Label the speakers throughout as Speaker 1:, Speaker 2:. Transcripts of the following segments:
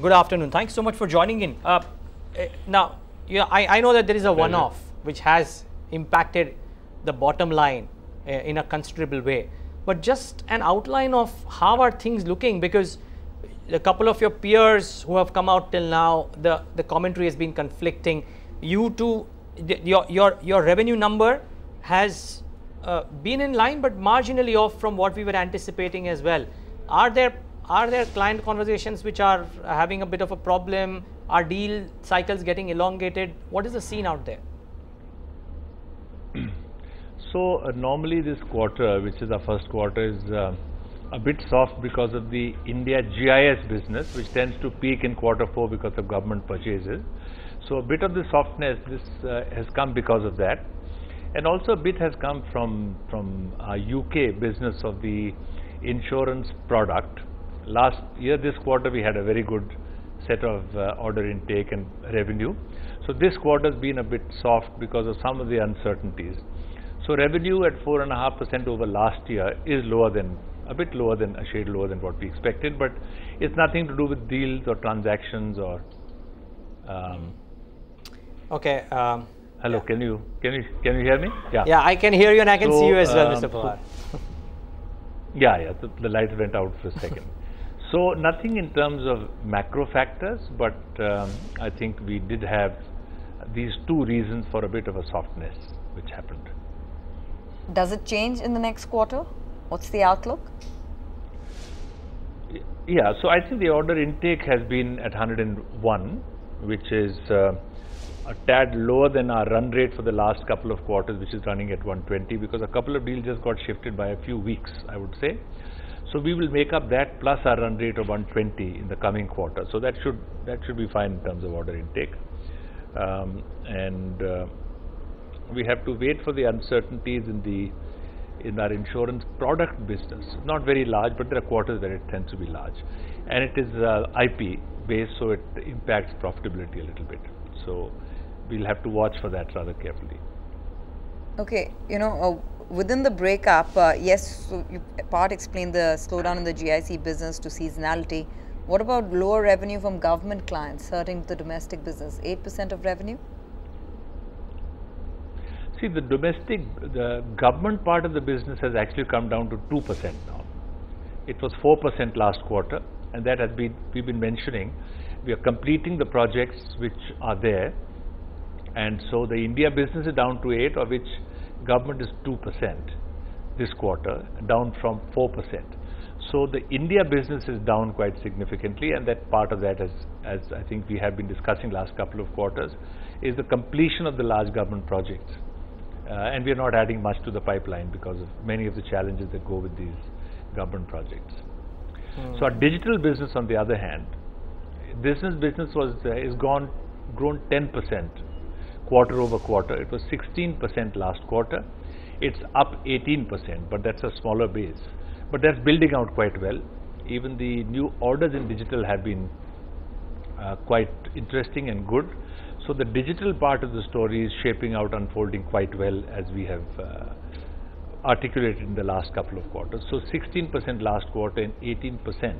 Speaker 1: good afternoon. Thanks so much for joining in. Uh, eh, now, you know, I, I know that there is a one-off which has impacted the bottom line uh, in a considerable way. But just an outline of how are things looking because a couple of your peers who have come out till now, the, the commentary has been conflicting. You too, the- your, your, your revenue number has uh, been in line but marginally off from what we were anticipating as well. Are there are there client conversations which are having a bit of a problem? Are deal cycles getting elongated? What is the scene out there?
Speaker 2: So uh, normally this quarter, which is our first quarter, is uh, a bit soft because of the India GIS business, which tends to peak in quarter four because of government purchases. So a bit of the softness this uh, has come because of that, and also a bit has come from from UK business of the insurance product. Last year, this quarter we had a very good set of uh, order intake and revenue. So this quarter has been a bit soft because of some of the uncertainties. So revenue at 4.5% over last year is lower than, a bit lower than, a shade lower than what we expected, but it's nothing to do with deals or transactions or, um,
Speaker 1: Okay. Um,
Speaker 2: hello, can you, can you, can you hear me? Yeah.
Speaker 1: yeah, I can hear you and I can see you as well,
Speaker 2: um,
Speaker 1: Mr.
Speaker 2: so-
Speaker 1: Pawar.
Speaker 2: Yeah, yeah, the, the light went out for a second. So nothing in terms of macro factors, but um, I think we did have these two reasons for a bit of a softness which happened.
Speaker 3: Does it change in the next quarter? What's the outlook?
Speaker 2: Yeah, so I think the order intake has been at 101, which is uh, a tad lower than our run rate for the last couple of quarters, which is running at 120, because a couple of deals just got shifted by a few weeks, I would say. So we will make up that plus our run rate of 120 in the coming quarter. So that should that should be fine in terms of order intake. Um, and uh, we have to wait for the uncertainties in the in our insurance product business. Not very large, but there are quarters where it tends to be large, and it is uh, IP based, so it impacts profitability a little bit. So we'll have to watch for that rather carefully.
Speaker 3: Okay, you know, uh, within the breakup, uh, yes, so you part explained the slowdown in the GIS business to seasonality. What about lower revenue from government clients hurting the domestic business? 8% of revenue?
Speaker 2: See, the domestic, the government part of the business has actually come down to 2% now. It was 4% last quarter, and that has been, we've been mentioning. We are completing the projects which are there, and so the India business is down to 8, of which government is 2% this quarter, down from 4%. So the India business is down quite significantly, and that part of that, as, as I think we have been discussing last couple of quarters, is the completion of the large government projects. Uh, and we are not adding much to the pipeline because of many of the challenges that go with these government projects. So our digital business, on the other hand, business business was uh, is gone grown 10% quarter over quarter. It was 16% last quarter. It's up 18%, but that's a smaller base. But that's building out quite well. Even the new orders in digital have been uh, quite interesting and good. So the digital part of the story is shaping out, unfolding quite well as we have uh, articulated in the last couple of quarters. So 16% last quarter and 18%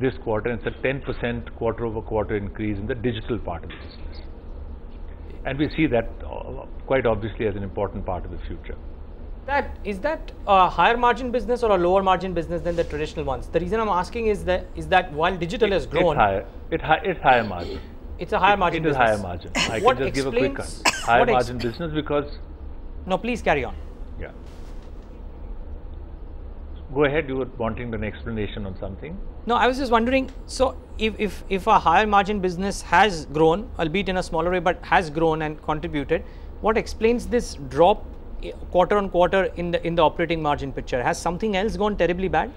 Speaker 2: this quarter, and it's a 10% quarter over quarter increase in the digital part of the business. And we see that uh, quite obviously as an important part of the future.
Speaker 1: That is that a higher margin business or a lower margin business than the traditional ones? The reason I'm asking is that is that while digital has grown,
Speaker 2: It's higher. It hi- it's higher margin.
Speaker 1: it's a higher margin
Speaker 2: It is
Speaker 1: business.
Speaker 2: higher margin. I
Speaker 1: What
Speaker 2: can just give a quick. Higher margin business because
Speaker 1: No, please carry on.
Speaker 2: yeah. Go ahead. You were wanting an explanation on something.
Speaker 1: No, I was just wondering. So, if, if if a higher margin business has grown, albeit in a smaller way, but has grown and contributed, what explains this drop eh, quarter on quarter in the in the operating margin picture? Has something else gone terribly bad?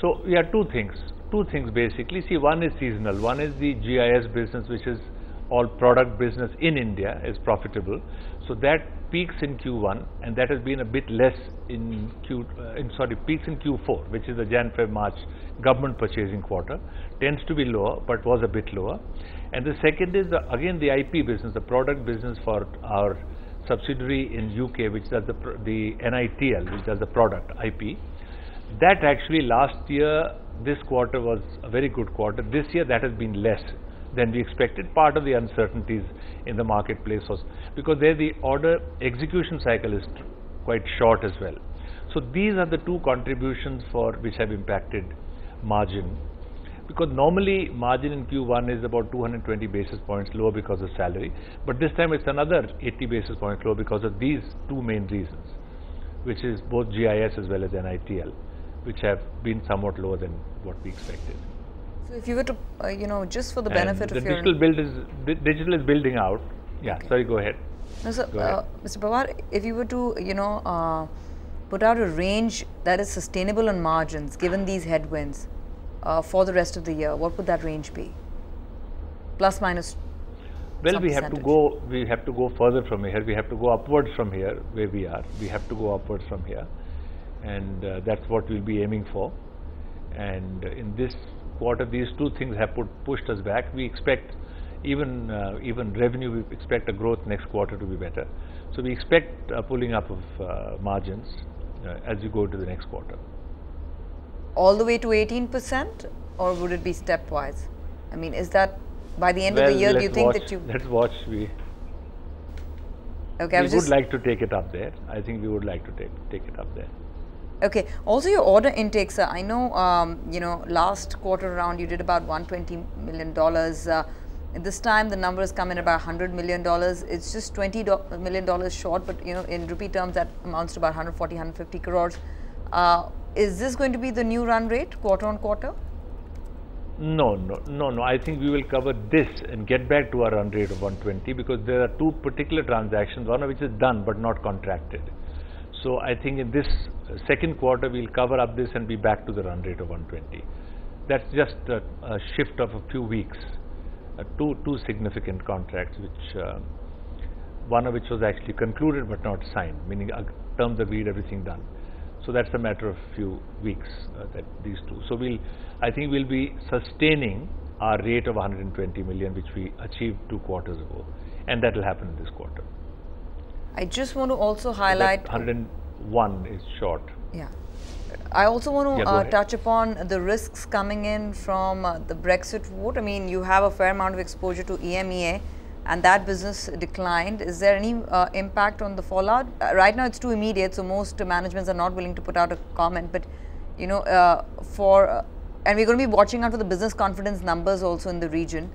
Speaker 2: So yeah, two things. Two things basically. See, one is seasonal. One is the GIS business, which is all product business in India, is profitable. So that peaks in Q1, and that has been a bit less in Q. Uh, in sorry, peaks in Q4, which is the Jan, Feb, March government purchasing quarter. Tends to be lower, but was a bit lower. And the second is the, again the IP business, the product business for our subsidiary in UK, which does the the NITL, which does the product IP. That actually last year, this quarter was a very good quarter. This year, that has been less than we expected. Part of the uncertainties in the marketplace was because there the order execution cycle is quite short as well. So these are the two contributions for which have impacted margin. Because normally margin in Q1 is about 220 basis points lower because of salary, but this time it's another 80 basis points lower because of these two main reasons, which is both GIS as well as NITL, which have been somewhat lower than what we expected.
Speaker 3: So if you were to, uh, you know, just for the benefit
Speaker 2: the
Speaker 3: of your
Speaker 2: digital build is di- digital is building out. Yeah,
Speaker 3: Okay.
Speaker 2: sorry, go ahead.
Speaker 3: No,
Speaker 2: Go ahead.
Speaker 3: uh, Mr. Pawar, if you were to, you know, uh, put out a range that is sustainable on margins, given these headwinds, uh, for the rest of the year, what would that range be? Plus minus.
Speaker 2: Well, we have to go. We have to go further from here. We have to go upwards from here, where we are. We have to go upwards from here, and uh, that's what we'll be aiming for. And uh, in this quarter, these two things have put, pushed us back. We expect even uh, even revenue. We expect a growth next quarter to be better. So we expect a pulling up of uh, margins uh, as we go to the next quarter.
Speaker 3: all the way to 18% or would it be stepwise? I mean, is that by the end of the year, do you think
Speaker 2: watch,
Speaker 3: that you.
Speaker 2: Let's watch. We
Speaker 3: Okay, I
Speaker 2: we would
Speaker 3: just.
Speaker 2: like to take it up there. I think we would like to take take it up there.
Speaker 3: Okay. Also, your order intake, sir. I know, um, you know, last quarter around you did about 120 million dollars. Uh, this time the number has come in about 100 million dollars. It's just 20 do- million dollars short, but you know, in rupee terms, that amounts to about 140, 150 crores. Uh, is this going to be the new run rate quarter on quarter?
Speaker 2: No, no, no, no. I think we will cover this and get back to our run rate of 120 because there are two particular transactions, one of which is done but not contracted. So I think in this uh, second quarter we'll cover up this and be back to the run rate of 120. That's just a, a shift of a few weeks. Uh, two two significant contracts, which uh, one of which was actually concluded but not signed, meaning uh, terms agreed, everything done. So that's a matter of a few weeks uh, that these two. So we'll, I think we'll be sustaining our rate of 120 million, which we achieved two quarters ago, and that will happen in this quarter.
Speaker 3: I just want to also highlight.
Speaker 2: 101 is short.
Speaker 3: Yeah. I also want to
Speaker 2: Yeah,
Speaker 3: uh, touch upon the risks coming in from uh, the Brexit vote. I mean, you have a fair amount of exposure to EMEA, and that business declined. Is there any uh, impact on the fallout? Uh, right now, it's too immediate, so most managements are not willing to put out a comment. But you know, uh, for uh, and we're going to be watching out for the business confidence numbers also in the region.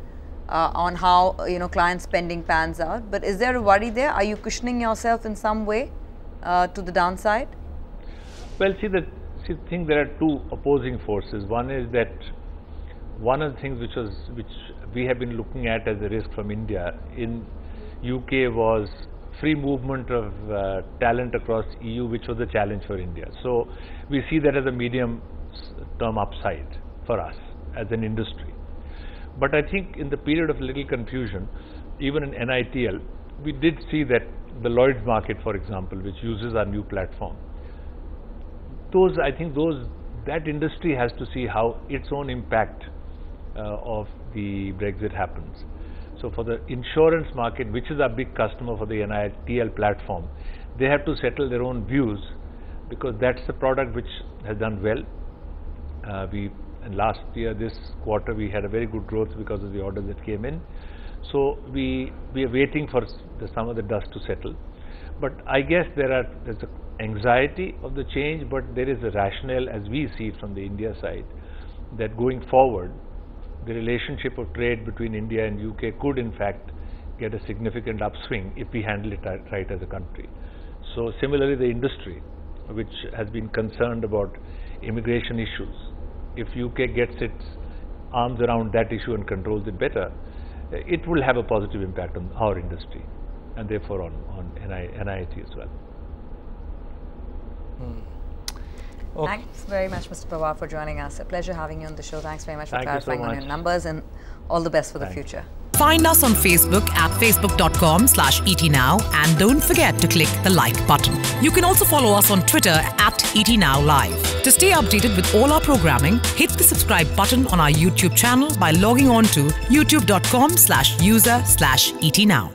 Speaker 3: Uh, on how you know client spending pans out, but is there a worry there? Are you cushioning yourself in some way uh, to the downside?
Speaker 2: Well, see the see the thing. There are two opposing forces. One is that one of the things which was which we have been looking at as a risk from India in UK was free movement of uh, talent across EU, which was a challenge for India. So we see that as a medium term upside for us as an industry. But I think in the period of little confusion, even in NITL, we did see that the Lloyd's market, for example, which uses our new platform, those I think those that industry has to see how its own impact uh, of the Brexit happens. So for the insurance market, which is our big customer for the NITL platform, they have to settle their own views because that's the product which has done well. Uh, we and last year this quarter we had a very good growth because of the orders that came in. So we we are waiting for the, some of the dust to settle. But I guess there are there's a anxiety of the change, but there is a rationale as we see it from the India side that going forward, the relationship of trade between India and UK could in fact get a significant upswing if we handle it right, right as a country. So similarly, the industry, which has been concerned about immigration issues, if UK gets its arms around that issue and controls it better, uh, it will have a positive impact on our industry and therefore on, on NI, NIIT as well.
Speaker 1: Okay.
Speaker 3: Thanks very much, Mr. Pawar, for joining us. A pleasure having you on the show. Thanks very much for
Speaker 2: Thank you so
Speaker 3: clarifying on your numbers and all the best for the future.
Speaker 4: Find us on Facebook at facebook.com slash etnow and don't forget to click the like button. You can also follow us on Twitter at etnowlive. To stay updated with all our programming, hit the subscribe button on our YouTube channel by logging on to youtube.com slash user slash etnow.